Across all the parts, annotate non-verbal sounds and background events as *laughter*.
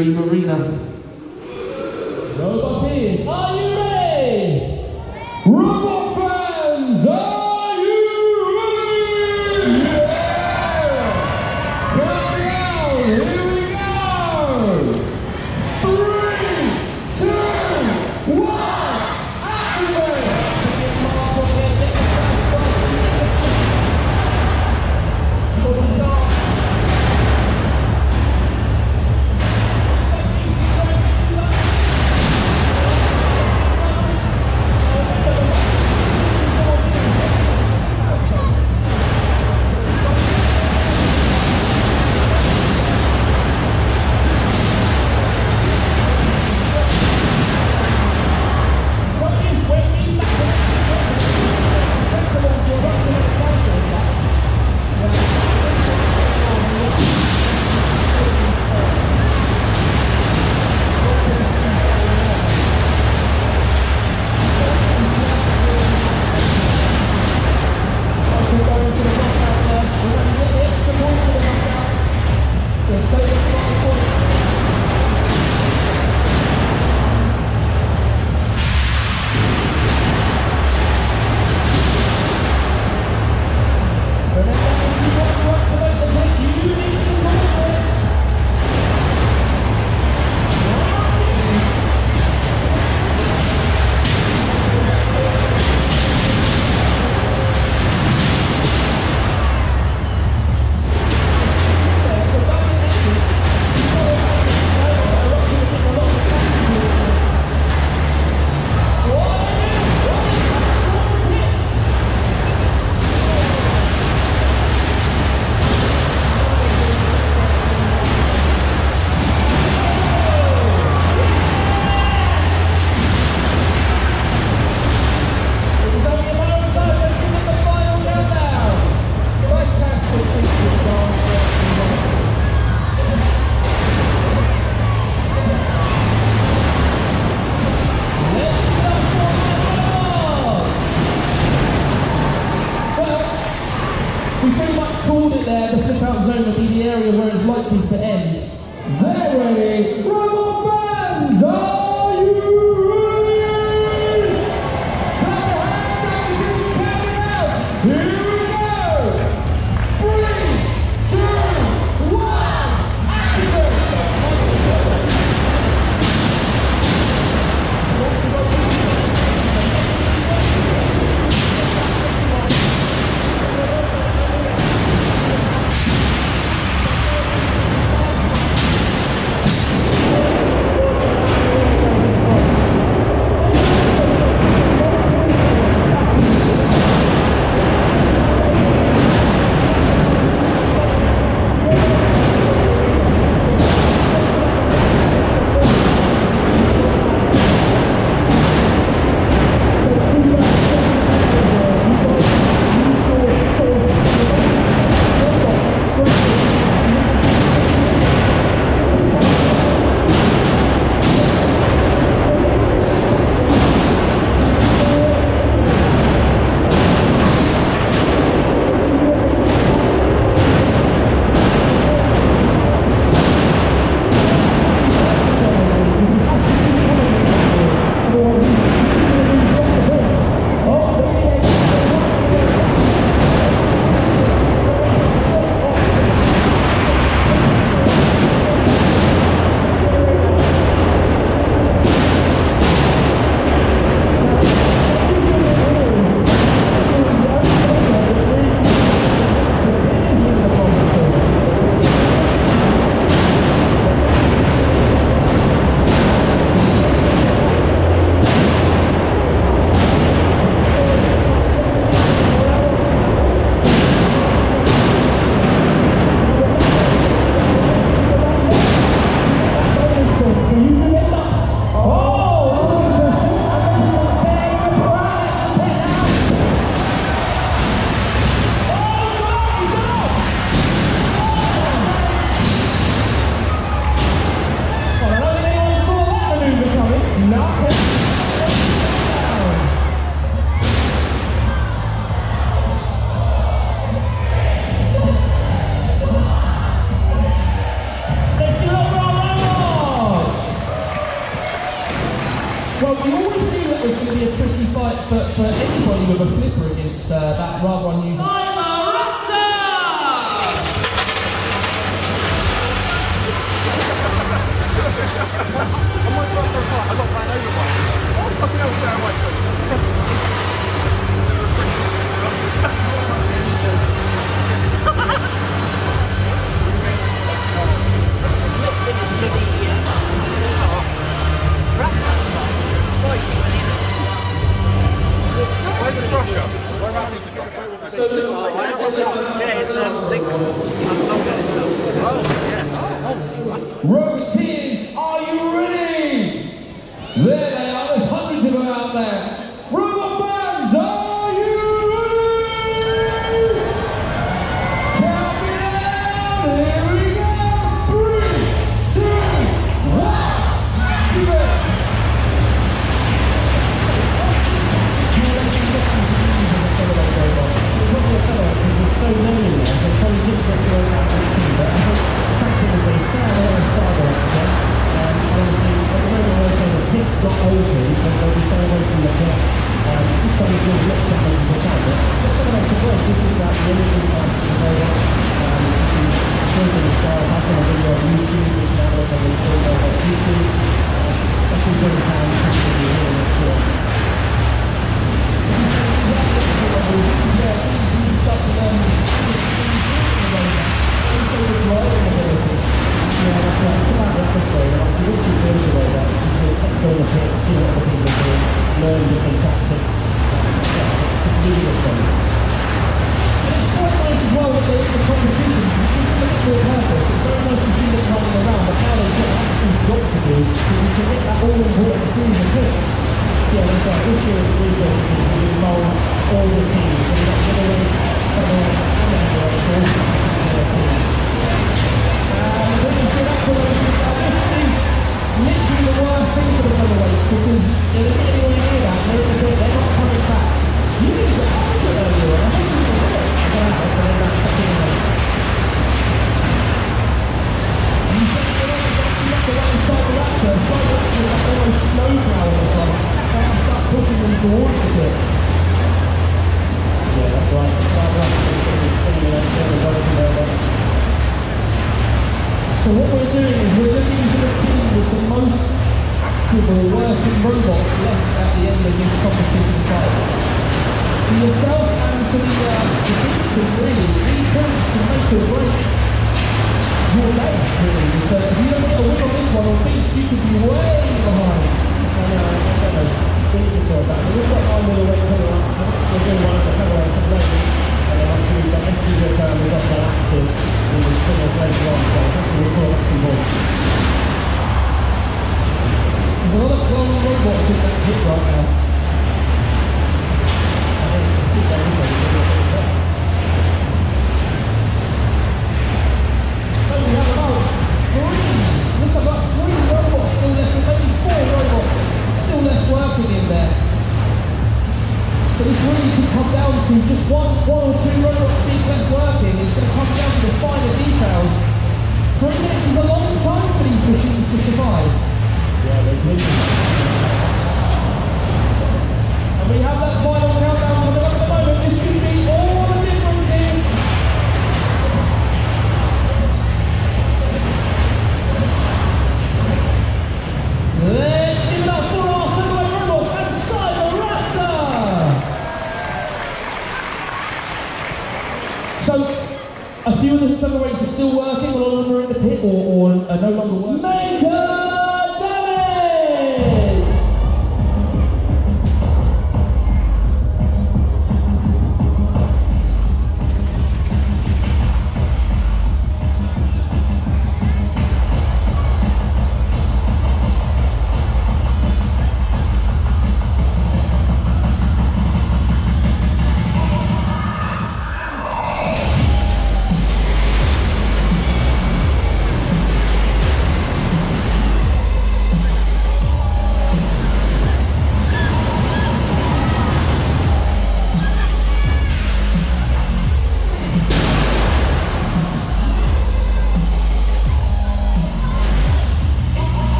Extreme Arena.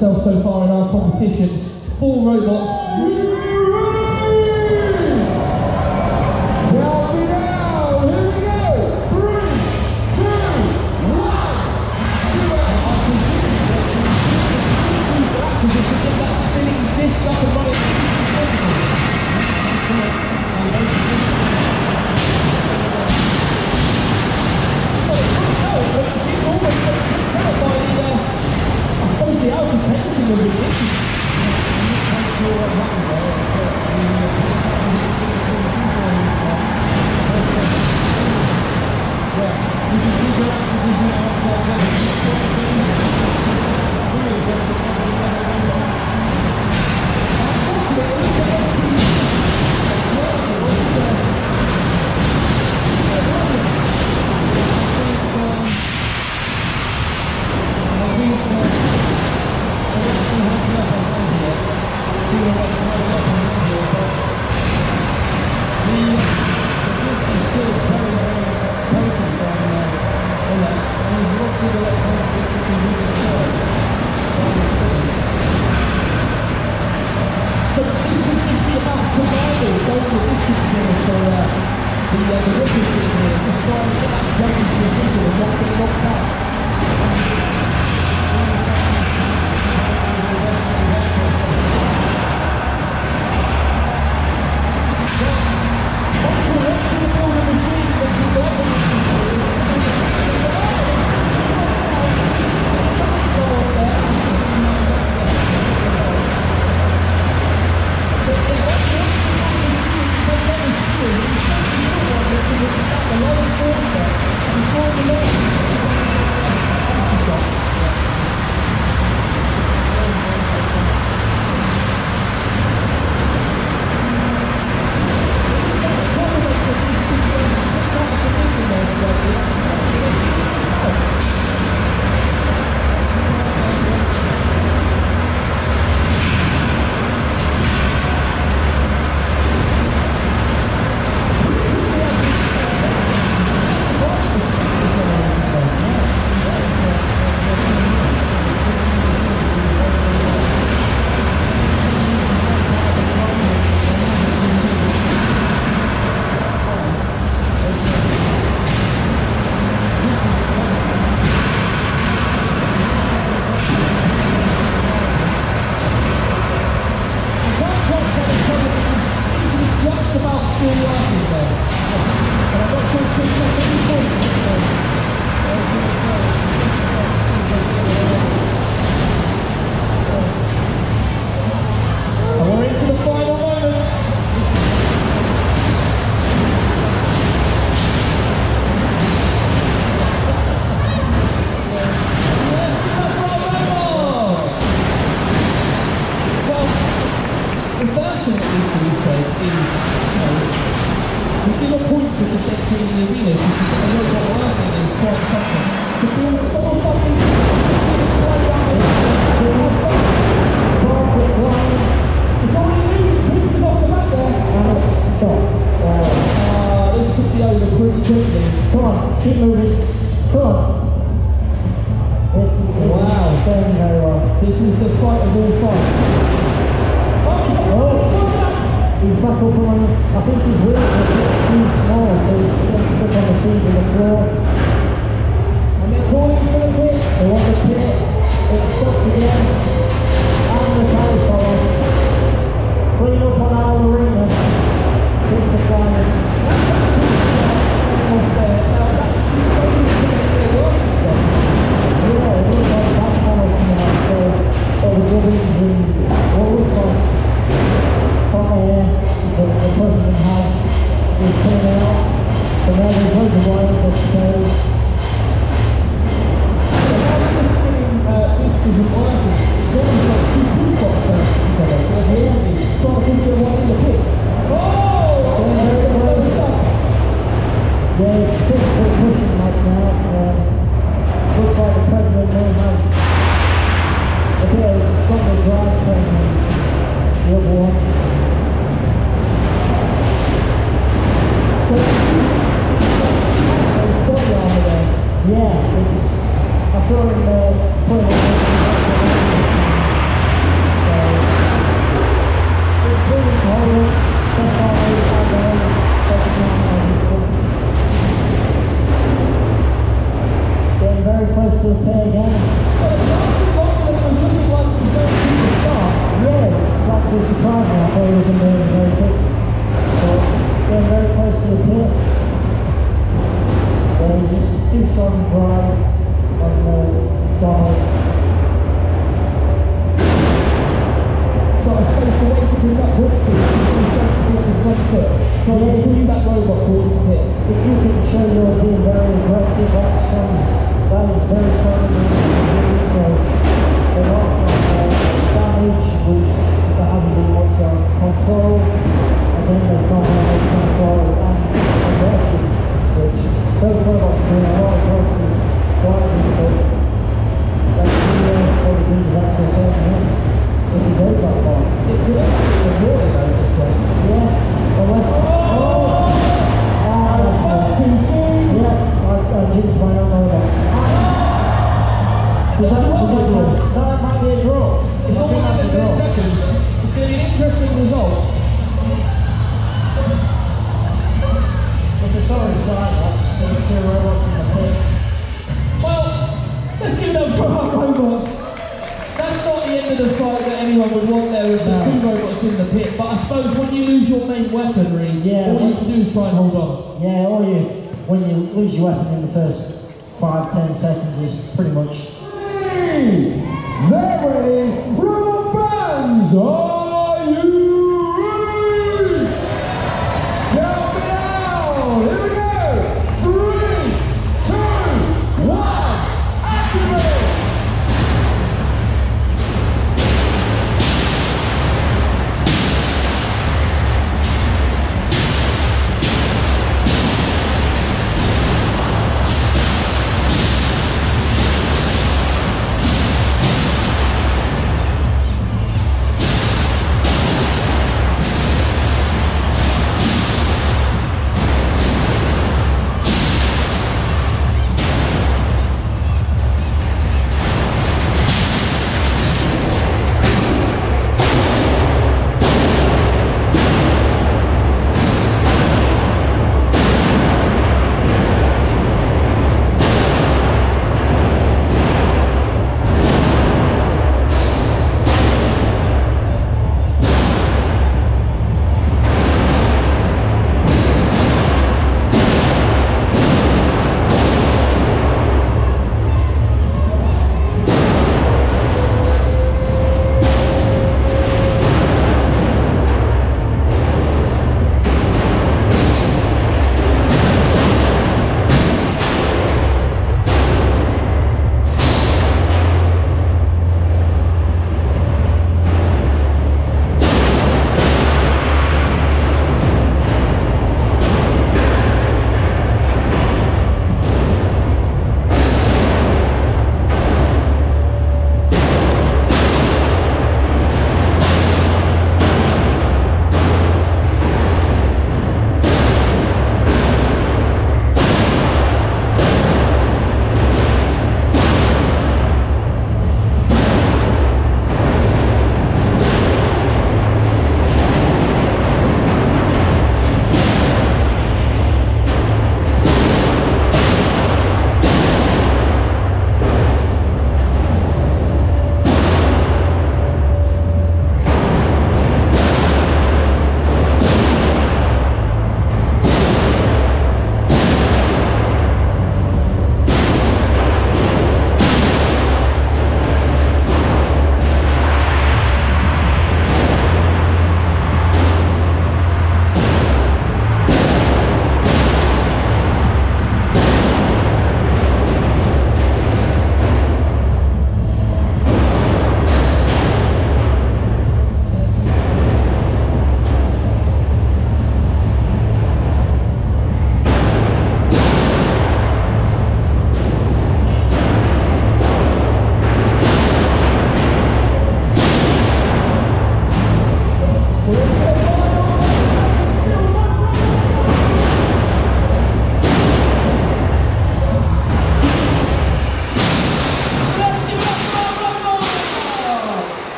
So far in our competitions. Four robots.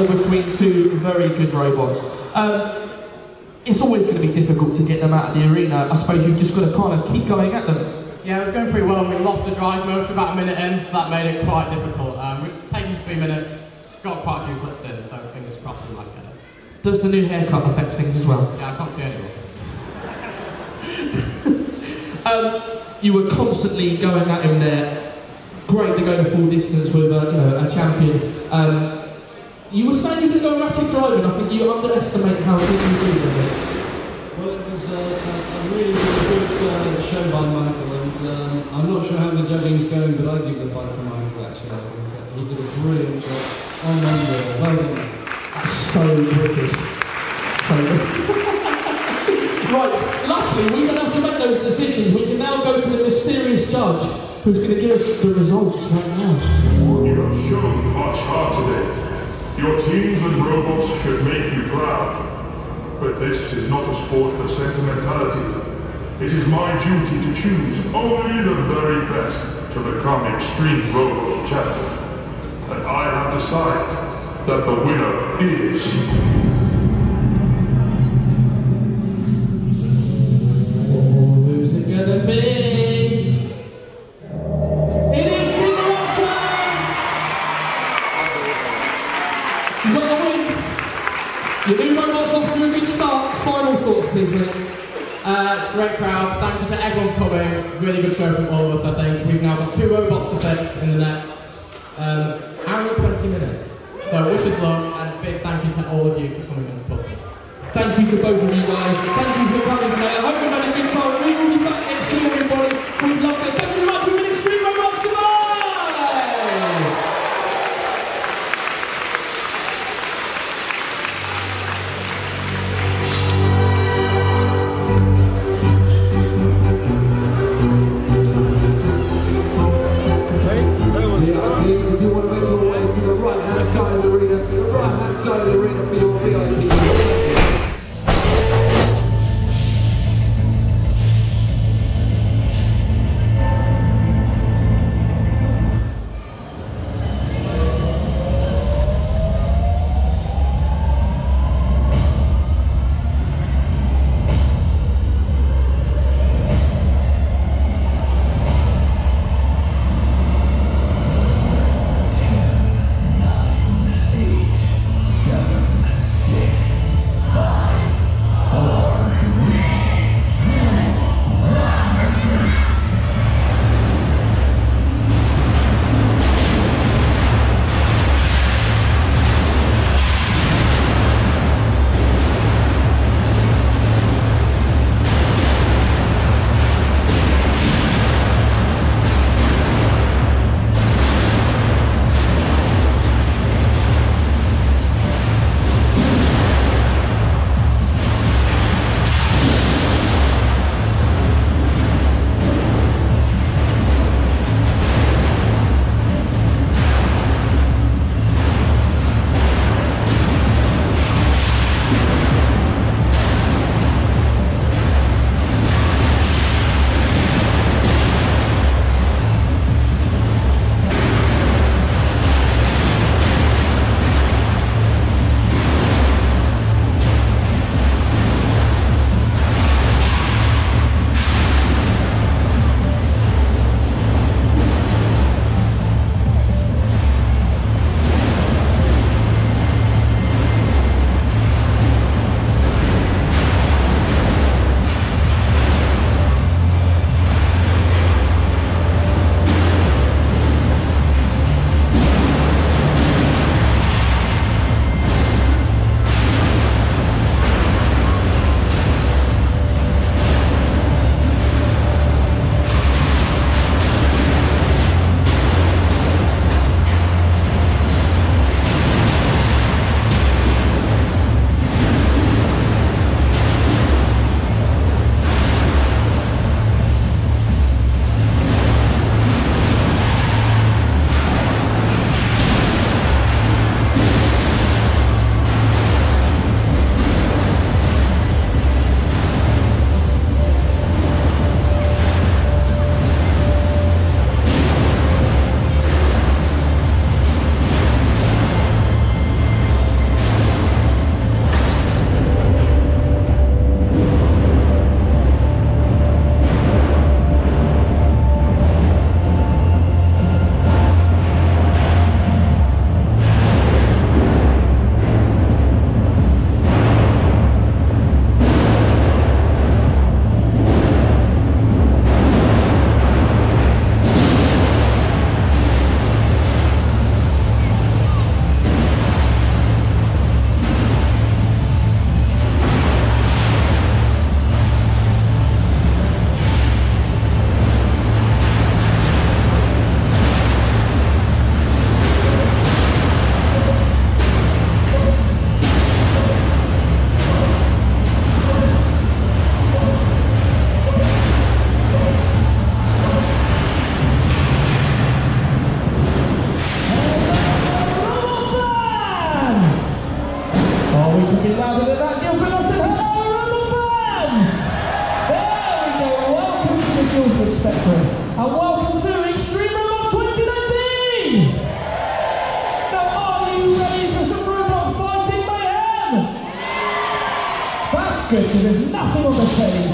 Battle between two very good robots. Um, it's always going to be difficult to get them out of the arena. I suppose you've just got to kind of keep going at them. Yeah, it was going pretty well. We lost the drive motor about a minute in, so that made it quite difficult. Um, we've taken three minutes, got quite a few flips in, so fingers crossed we like it. Does the new haircut affect things as well? Yeah, I can't see anyone. *laughs* Um, you were constantly going at him there. Great to go the full distance with a, you know, a champion. Um, you were saying you can go erratic driving. I think you underestimate how good you do with it. Well, it was uh, a, a really, really good uh, show by Michael, and um, I'm not sure how the judging's going, but I give the fight to Michael actually. I think he did a brilliant job on Monday. Well done. That's so British. So Right, luckily we don't have to make those decisions. We can now go to the mysterious judge who's going to give us the results right now. You have shown much heart today. Your teams and robots should make you proud. But this is not a sport for sentimentality. It is my duty to choose only the very best to become Extreme Robot Champion. And I have decided that the winner is...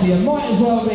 here. Might as well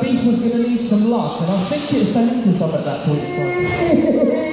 beast was going to need some luck, and I think it was Benitez some at that point. *laughs*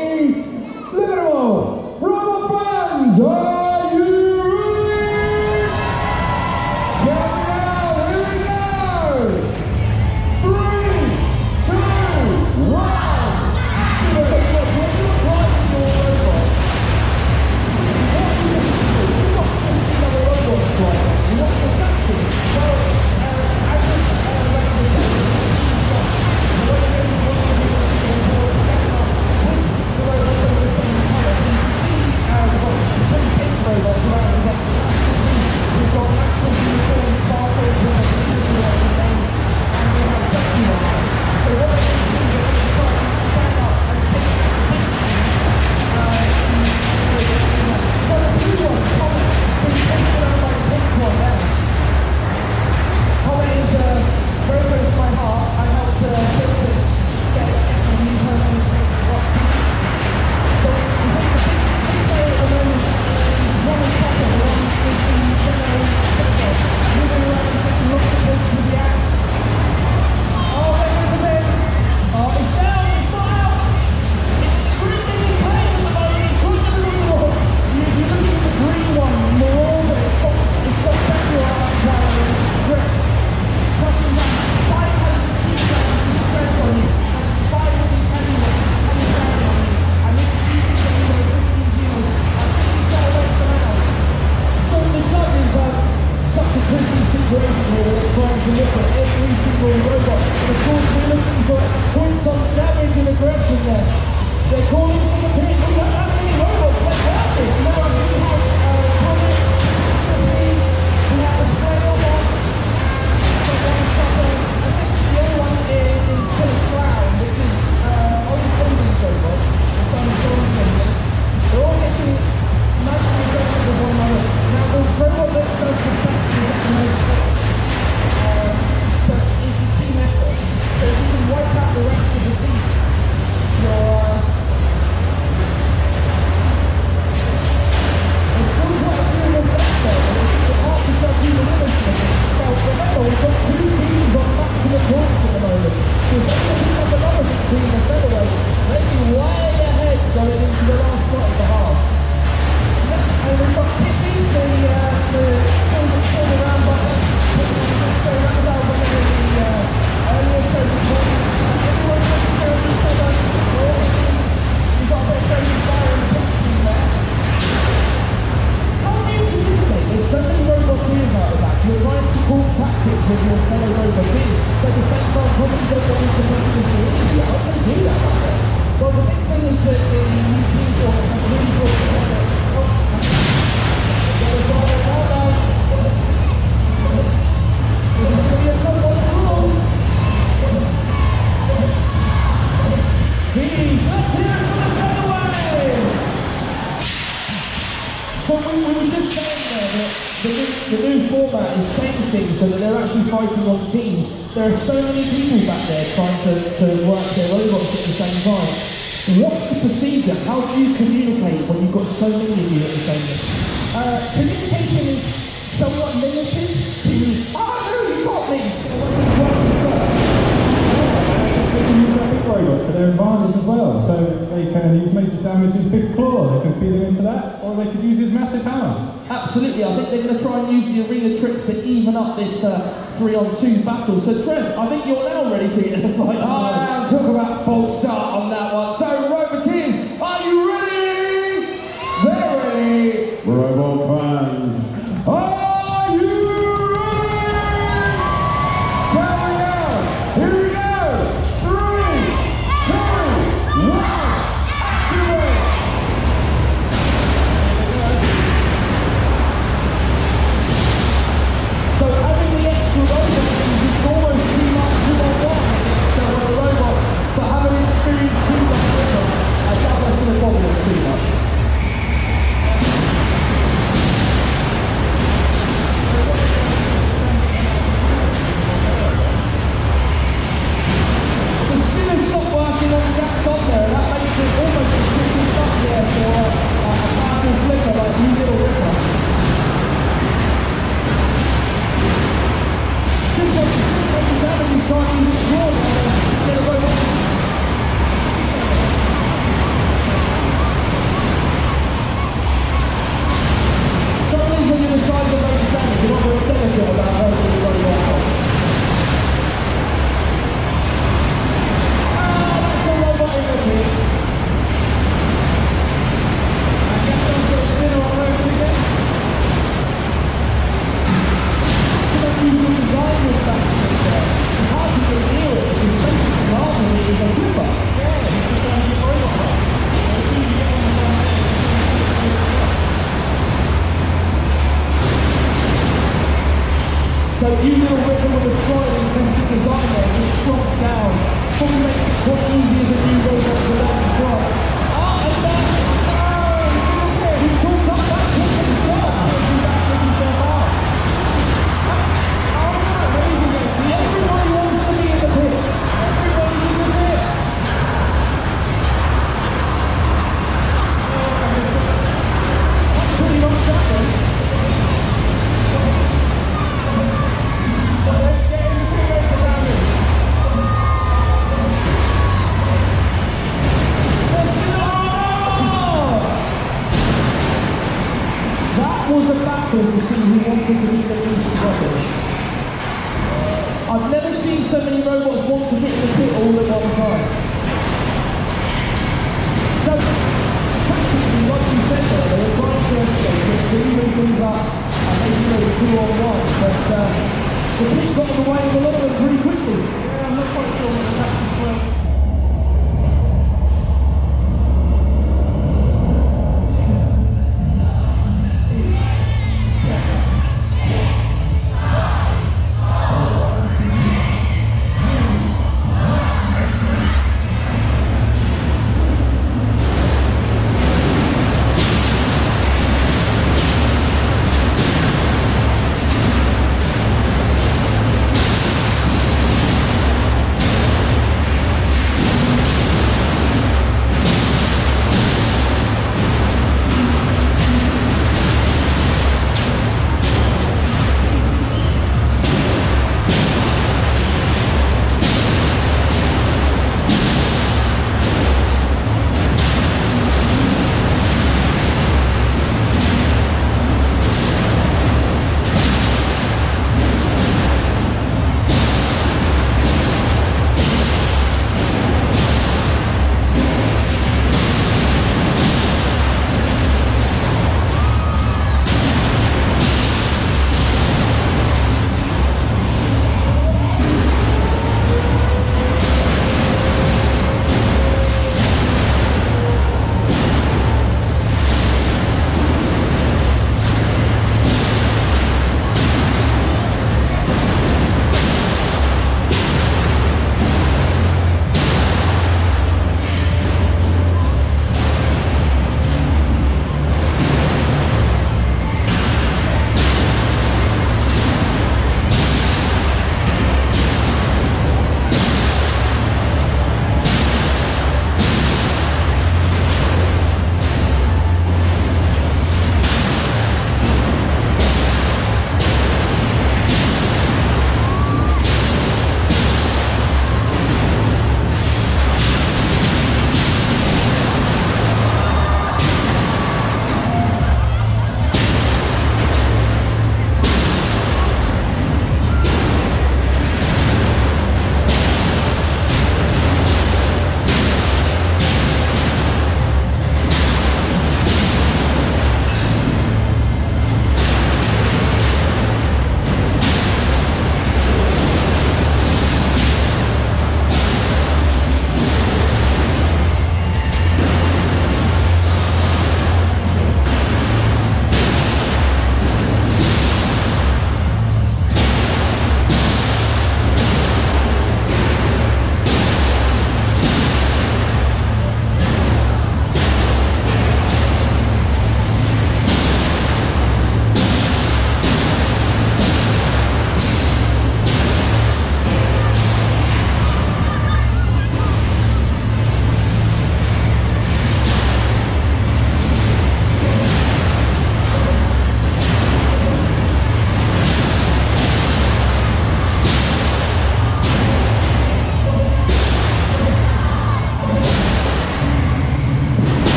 Royal Fans.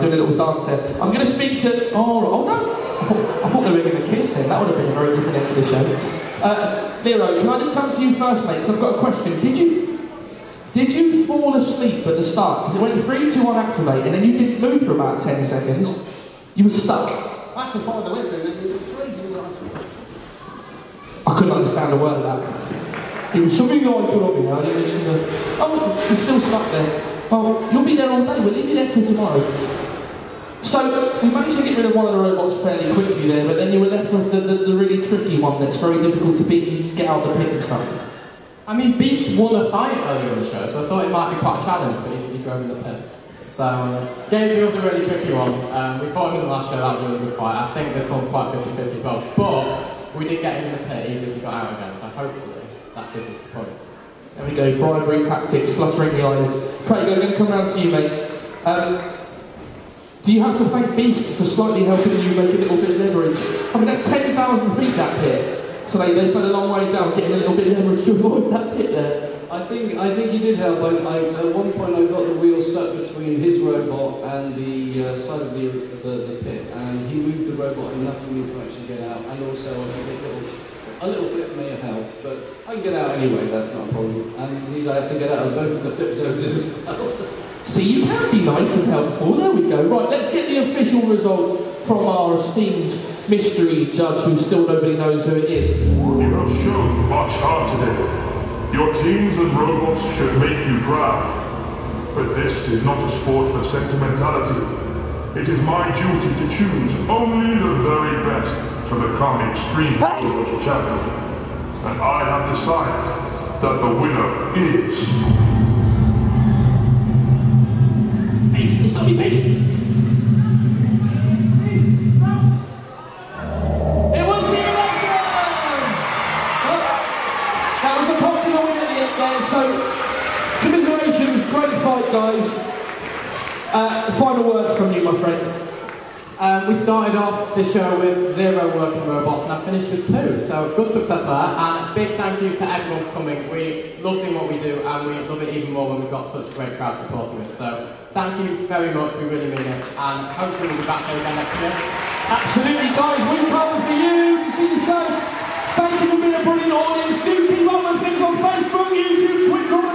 They're doing a little dance there. I'm going to speak to. Oh, oh no! I thought, I thought they were going to kiss then. That would have been a very different end to the show. Uh, Nero, can I just come to you first, mate? Because I've got a question. Did you did you fall asleep at the start? Because it went 3, 2, 1, activate, and then you didn't move for about 10 seconds. You were stuck. I had to follow the wind and then you were free. You were like, I couldn't understand a word of that. It was something I put on me. I didn't listen to. Oh, you're still stuck there. Oh, you'll be there all day. We'll leave you there till tomorrow. So we managed to get rid of one of the robots fairly quickly there, but then you were left with the, the, the really tricky one that's very difficult to beat and get out of the pit and stuff. I mean, Beast won a fight earlier in the show, so I thought it might be quite a challenge, but he, he drove in the pit. So, uh, Gabriel's a really tricky one. Um, we fought him in the last show, that was a really good fight. I think this one's quite 50 50 as well. But we did get him in the pit even if he got out again, so hopefully that gives us the points. There we go, bribery tactics, fluttering the eyelids. Craig, I'm going to come round to you, mate. Um, do you have to thank Beast for slightly helping you make a little bit of leverage? I mean, that's 10,000 feet, that pit. So they, they fell a long way down, getting a little bit of leverage to avoid that pit there. I think I think he did help. I, I, at one point, I got the wheel stuck between his robot and the uh, side of the, the the pit, and he moved the robot enough for me to actually get out. And also, I think a little a little flip may have helped, but I can get out anyway. That's not a problem. And he's had to get out of both of the flip zones as well. *laughs* See, you can be nice and helpful. There we go. Right, let's get the official result from our esteemed mystery judge, who still nobody knows who it is. You have shown much heart today. Your teams and robots should make you proud. But this is not a sport for sentimentality. It is my duty to choose only the very best to become Extreme Heroes champion. And I have decided that the winner is... Be was! That was a popular win at the end there, so commiserations, great fight, guys. Uh, final words from you, my friend. Um, we started off the show with zero working robots and I finished with two, so good success there. And a big thank you to everyone for coming. We love doing what we do and we love it even more when we've got such a great crowd supporting us. So thank you very much, we really mean it. And hopefully we'll be back here again next year. Absolutely, guys. We're coming for you to see the shows. Thank you for being a brilliant audience. Do keep up with things on Facebook, YouTube, Twitter,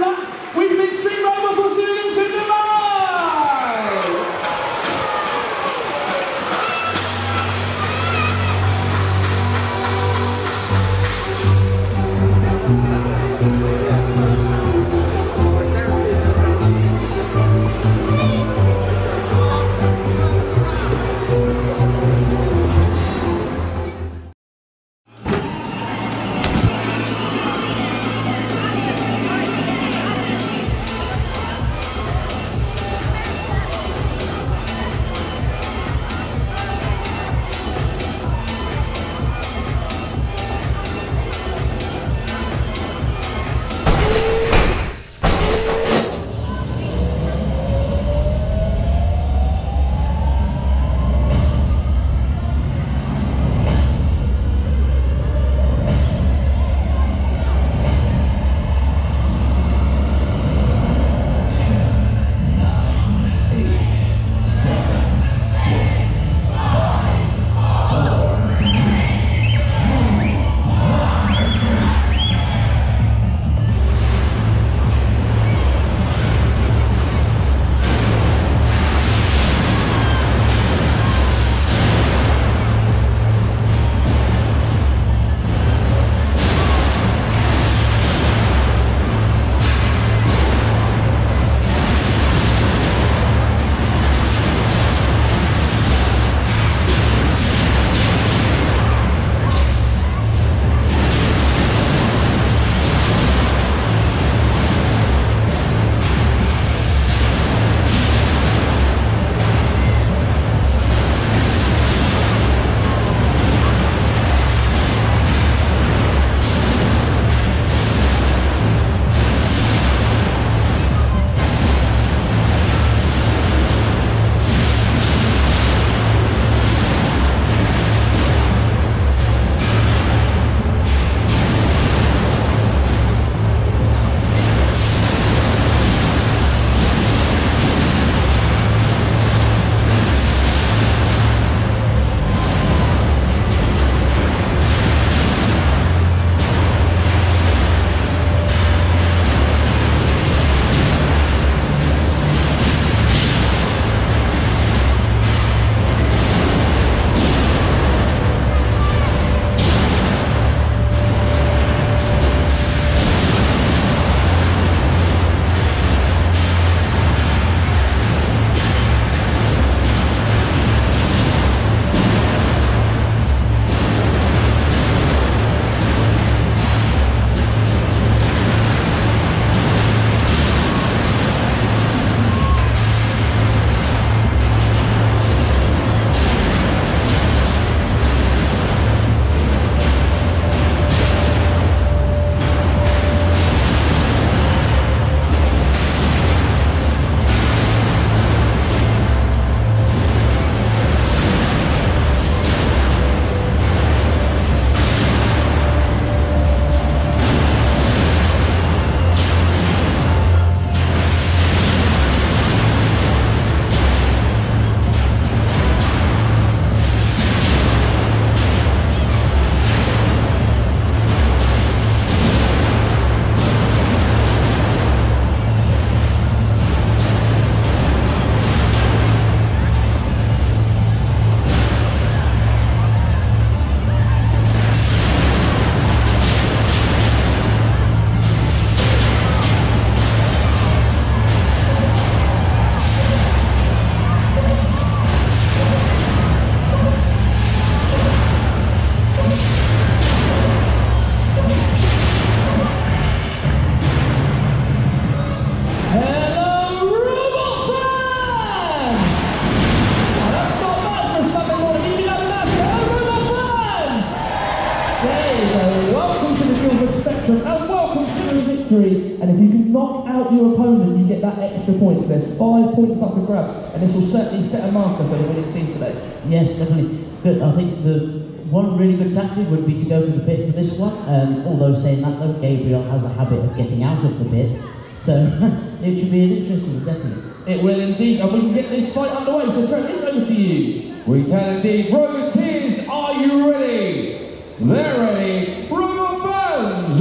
Spectrum, and welcome to the victory. And if you can knock out your opponent, you get that extra points. There's five points up for grabs, and this will certainly set a marker for the winning team today. Yes, definitely. Good. I think the one really good tactic would be to go for the pit for this one. Um, although saying that though, Gabriel has a habit of getting out of the pit, so *laughs* it should be an interesting, definitely. It will indeed, and we can get this fight underway. So Trent, it's over to you. We can indeed. Roboteers, are you ready? They're ready.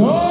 Fans,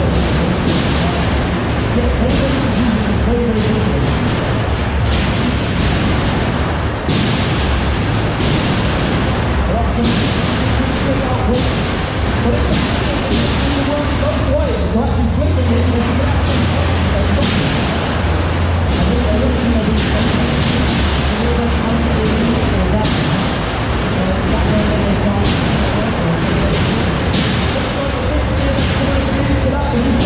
time Gabriel Vamos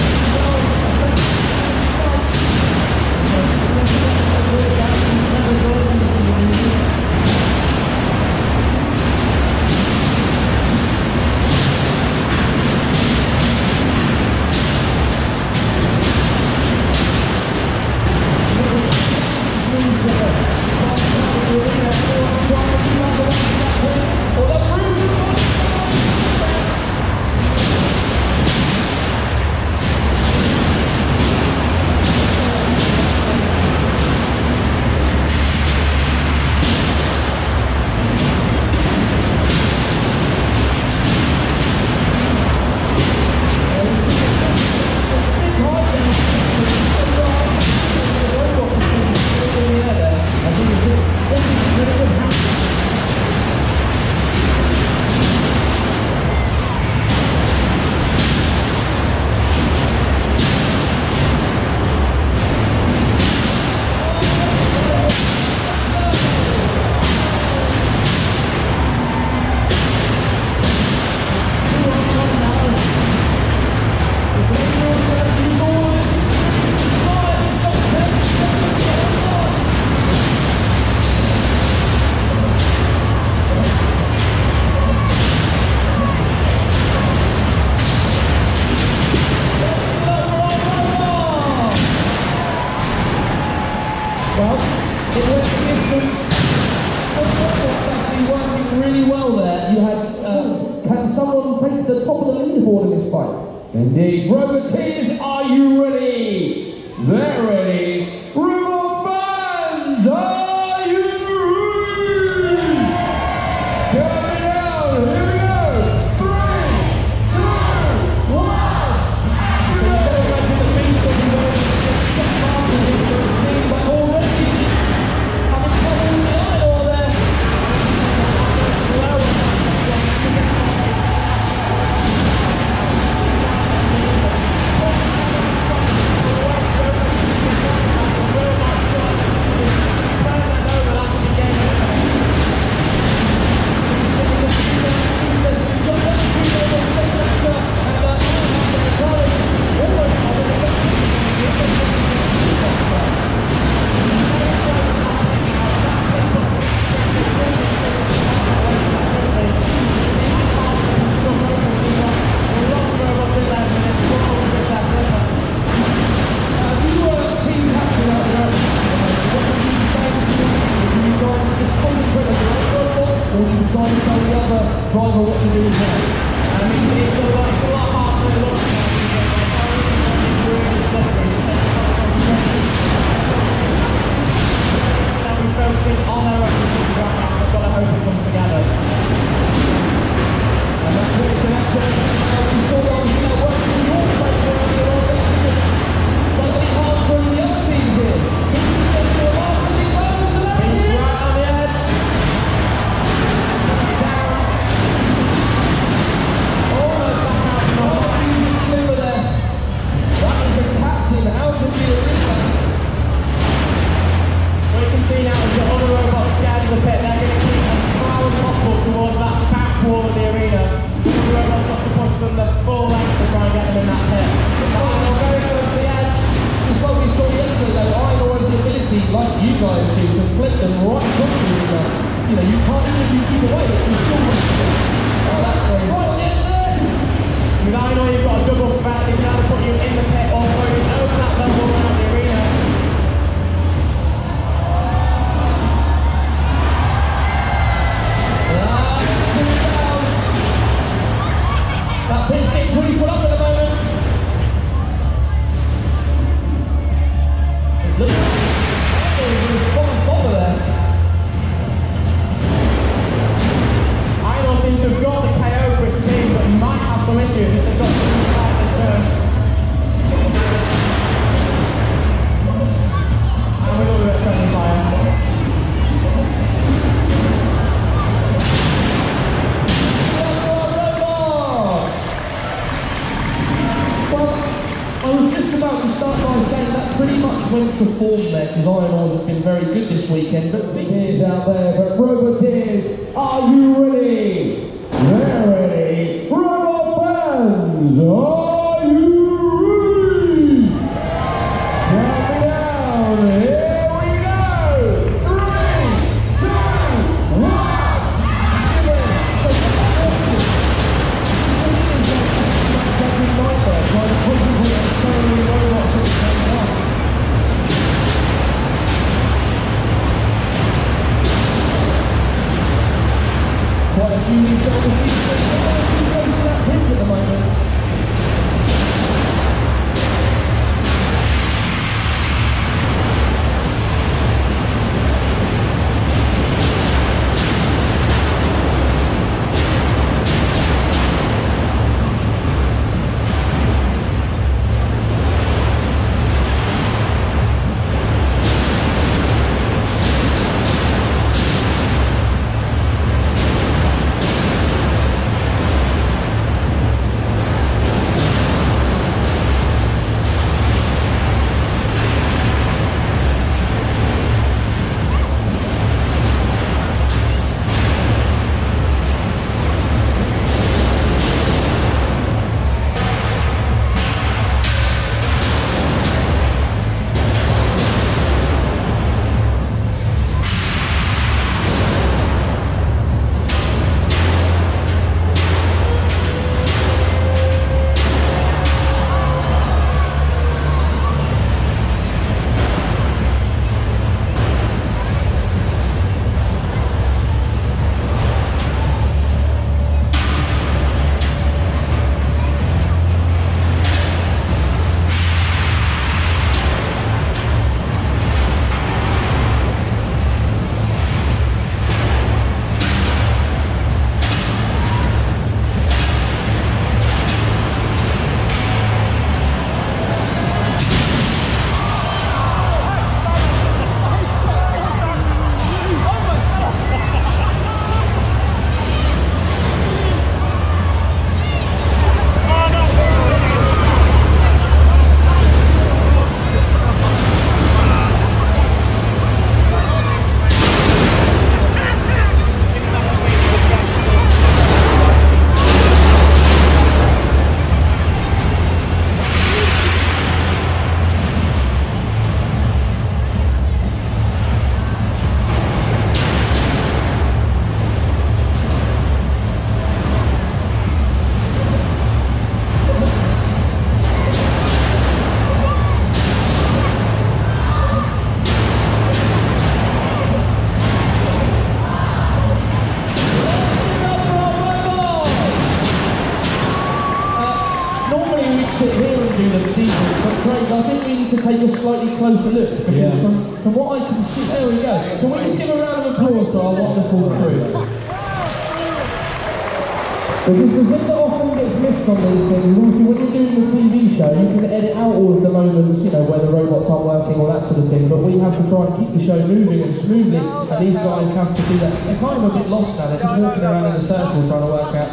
closer look because Yeah. from, from what I can see, there we go. So we just give a round of applause to our wonderful crew. Because the thing that often gets missed on these things is obviously when you're doing the TV show, you can edit out all of the moments, you know, where the robots aren't working or that sort of thing, but we have to try and keep the show moving and smoothly, and these guys have to do that. They're kind of a bit lost now, they're just walking around in a circle trying to work out.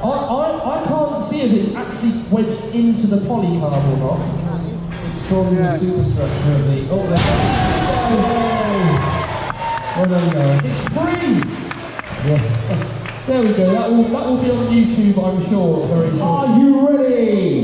I, I, I can't see if it's actually wedged into the polycarb or not. From the superstructure of the. Oh, there we go. Well, there you go. It's free! There we go, that will, that will be on YouTube, I'm sure, very soon. Are you ready?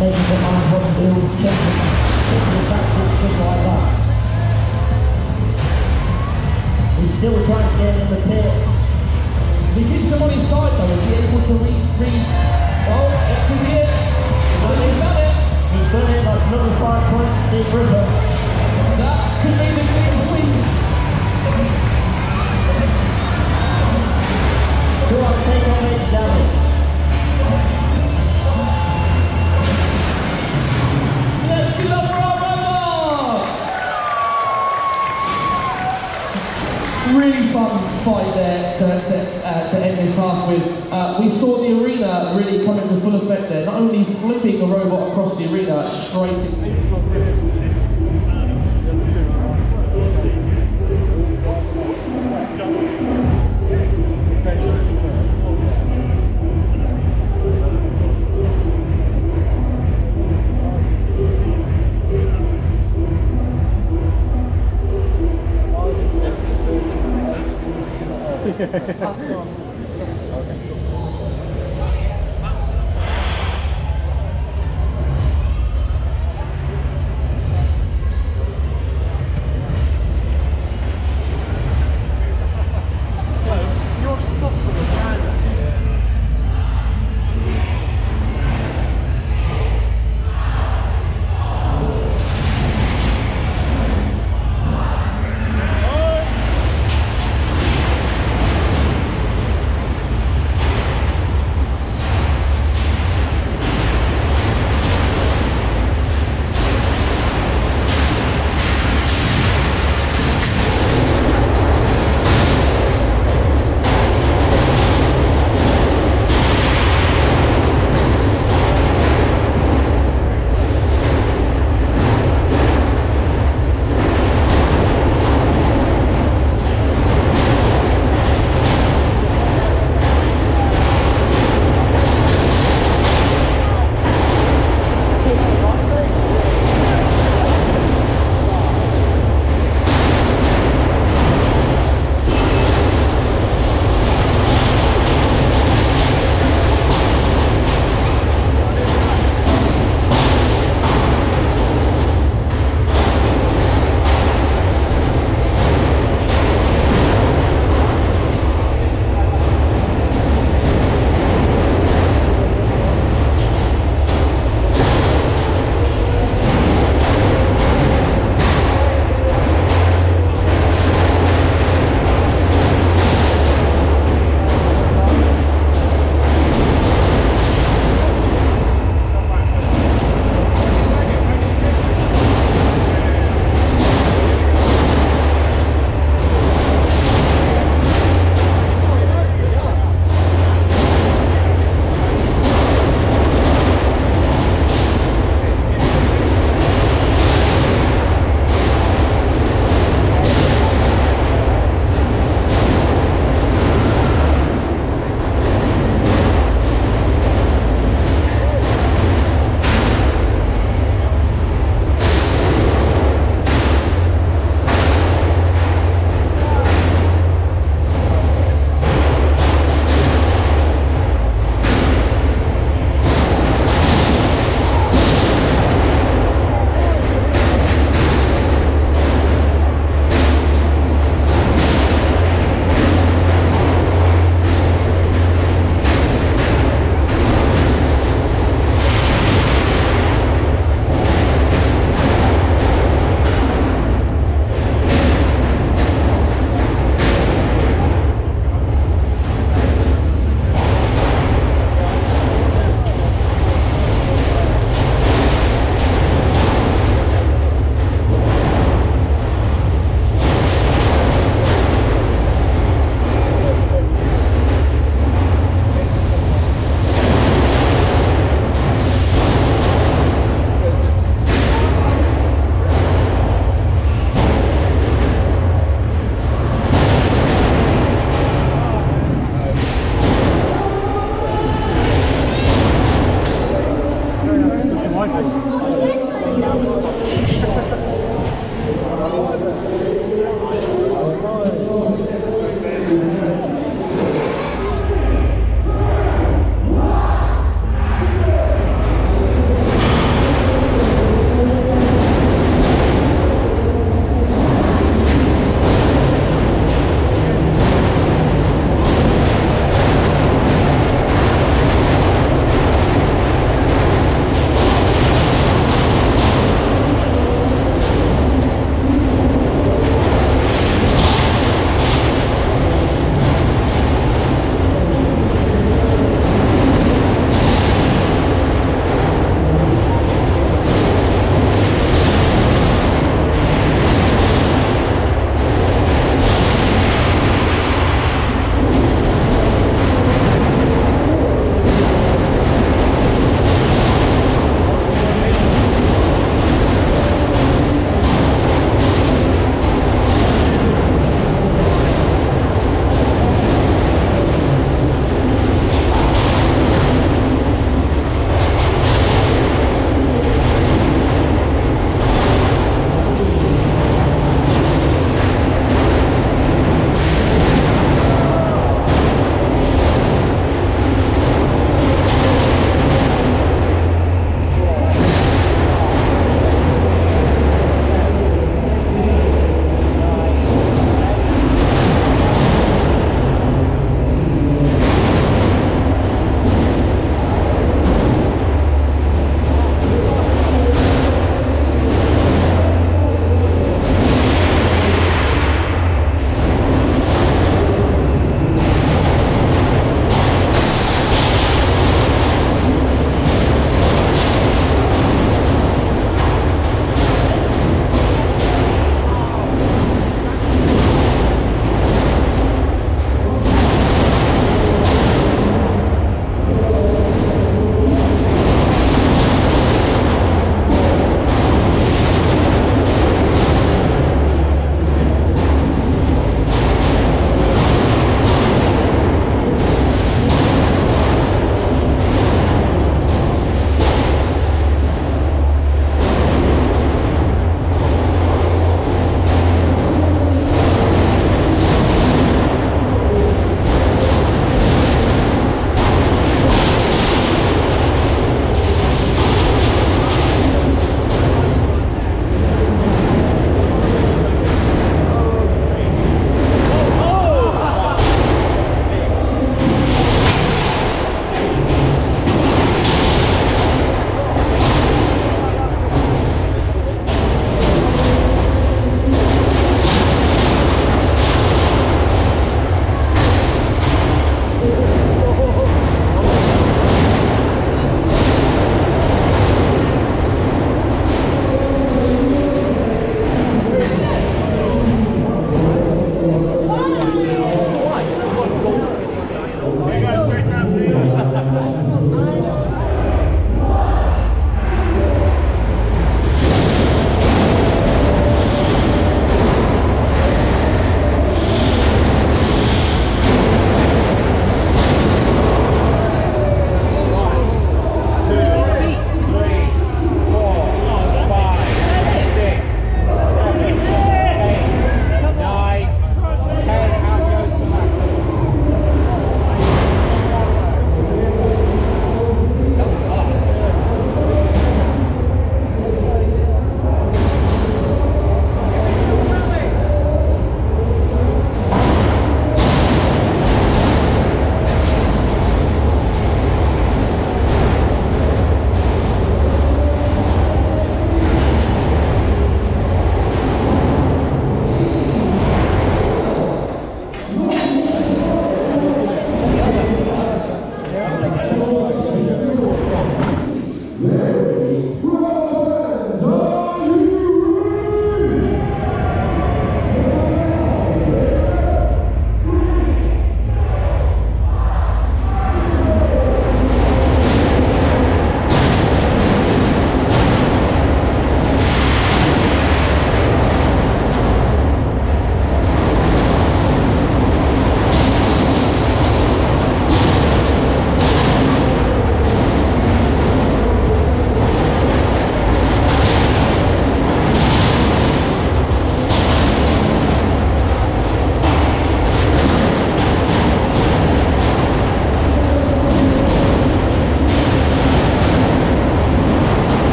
He's still trying to get in the pit. He keeps on his side though, he able to read, oh, be it. Done it. He's another five points to Team Ripper.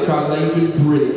Crowd today? You've been brilliant.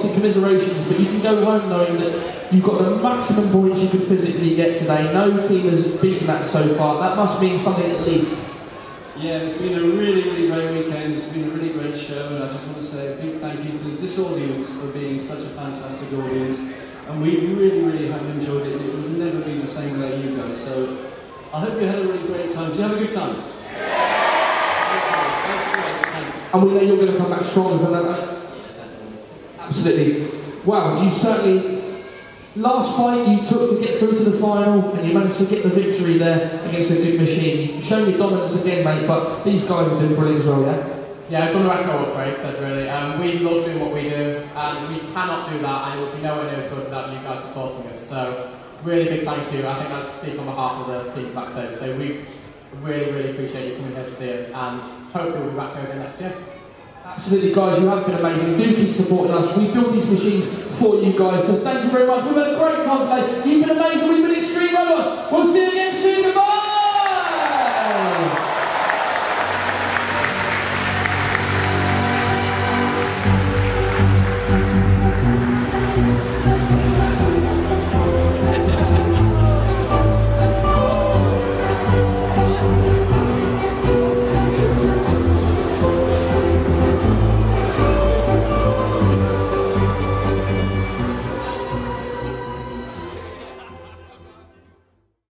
Obviously commiserations, but you can go home knowing that you've got the maximum points you could physically get today. No team has beaten that so far. That must mean something at least. Yeah, it's been a really, really great weekend. It's been a really great show, and I just want to say a big thank you to this audience for being such a fantastic audience. And we really, really have enjoyed it. It would never be the same without you guys. So I hope you had a really great time. Did you have a good time? And we know you're going to come back stronger than that. You certainly. Last fight you took to get through to the final, and you managed to get the victory there against a good machine. Showed your dominance again, mate, but these guys have been brilliant as well, yeah? Yeah, I just want to echo what Craig said really. Um, we love doing what we do, and we cannot do that, and it would be nowhere near as good without you guys supporting us. So, really big thank you. I think I speak on behalf of the team backstage. So, we really, really appreciate you coming here to see us, and hopefully we'll be back here again next year. Absolutely, guys, you have been amazing. Do keep supporting us. We build these machines for you guys, so thank you very much. We've had a great time today. You've been amazing. We've been Extreme Robots. We'll see you again soon. Goodbye.